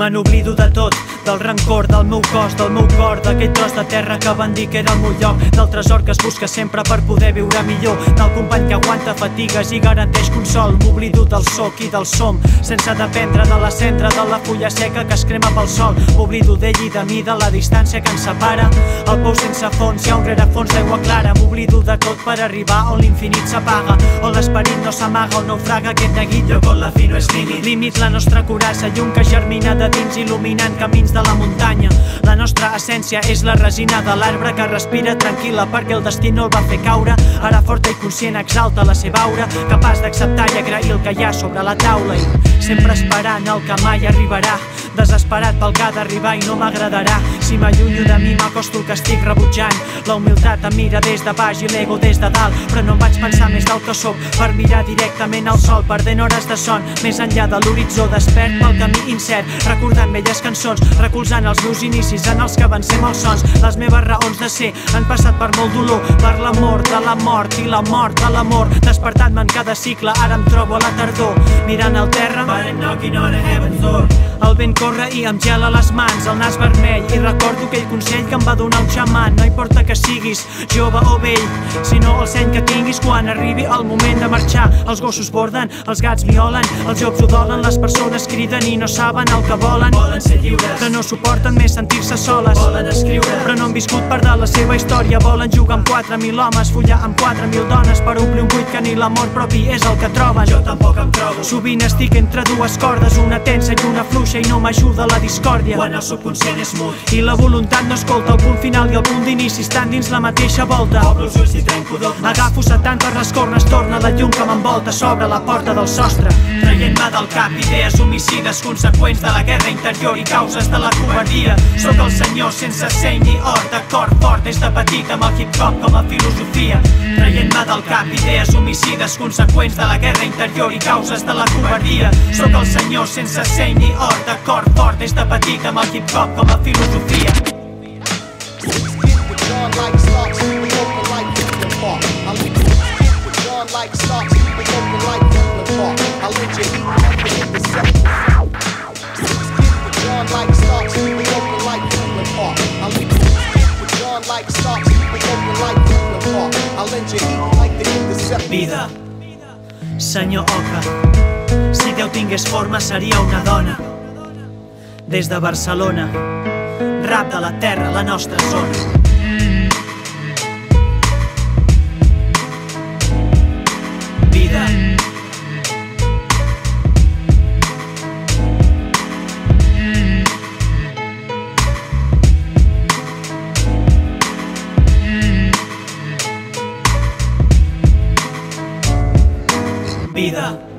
Me n'oblido de tot, del rancor, del meu cos, del meu cor, d'aquell tros de terra que van dir que era el meu lloc, del tresor que es busca sempre per poder viure millor, del company que aguanta fatigues i garanteix consol. M'oblido del soc i del som, sense dependre de la cendra, de la fulla seca que es crema pel sol. M'oblido d'ell i de mi, de la distància que ens separa. El pou sense fons, hi ha un rerefons d'aigua clara. M'oblido de tot per arribar on l'infinit s'apaga, on l'esperit no s'amaga, on naufraga aquest neguillo, on la fi no és límit. Límit la nostra curassa, llum que germina de dins il·luminant camins de la muntanya. La nostra essència és la resina de l'arbre que respira tranquil·la perquè el destí no el va fer caure. Ara forta i conscient exalta la seva aura, capaç d'acceptar i agrair el que hi ha sobre la taula i sempre esperant el que mai arribarà. Desesperat pel que ha d'arribar i no m'agradarà. Si m'allunyo de mi m'acosto el que estic rebutjant. La humilitat em mira des de baix i l'ego des de dalt, però no em vaig pensar més del que sóc per mirar directament al sol, perdent hores de son, més enllà de l'horitzó, despert pel camí incert, recordant velles cançons, recolzant els meus inicis en els que avancem els sons. Les meves raons de ser han passat per molt dolor, per l'amor de la mort i la mort de l'amor. Despertant-me en cada cicle, ara em trobo a la tardor, mirant al terra, el vent corre i em gela les mans, el nas vermell i recordo aquell consell que em va donar un xaman. No importa que siguis jove o vell, el seny que tinguis quan arribi el moment de marxar. Els gossos borden, els gats violen, els jocs udolen, les persones criden i no saben el que volen. Volen ser lliures, Que no suporten més sentir-se soles, volen escriure. però no han viscut part de la seva història. Volen jugar amb 4.000 homes, follar amb 4.000 dones per omplir un buit que ni l'amor propi és el que troben. Jo tampoc em trobo. Sovint estic entre dues cordes, una tensa i una fluixa i no m'ajuda la discòrdia. Quan el subconscient és mut, I la voluntat no escolta el punt final i el punt d'inici estan dins la mateixa volta. obro els ulls i trenco dogmes. Agafo setant per les cornes, torna la llum que m'envolta, s'obre la porta del sostre. Traient-me del cap idees homicides conseqüents de la guerra interior i causes de la covardia. Sóc el senyor sense seny ni or, de cor fort des de petit amb el hip-hop com a filosofia. Traient-me del cap idees homicides conseqüents de la guerra interior i causes de la covardia. Sóc el senyor sense seny ni or, de cor fort des de petit amb el hip-hop com a filosofia. with John like like stocks, we open like Brooklyn Park. I let you eat like the intercept. With John like stocks, we open like Brooklyn Park. I leave with John like stocks, we open like Brooklyn Park. I lend you eat like the intercept. Vida, senyor Oca, si Déu tingués forma seria una dona. Des de Barcelona, rap de la terra, la nostra zona. Vida.